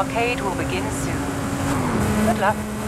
arcade will begin soon. Good luck.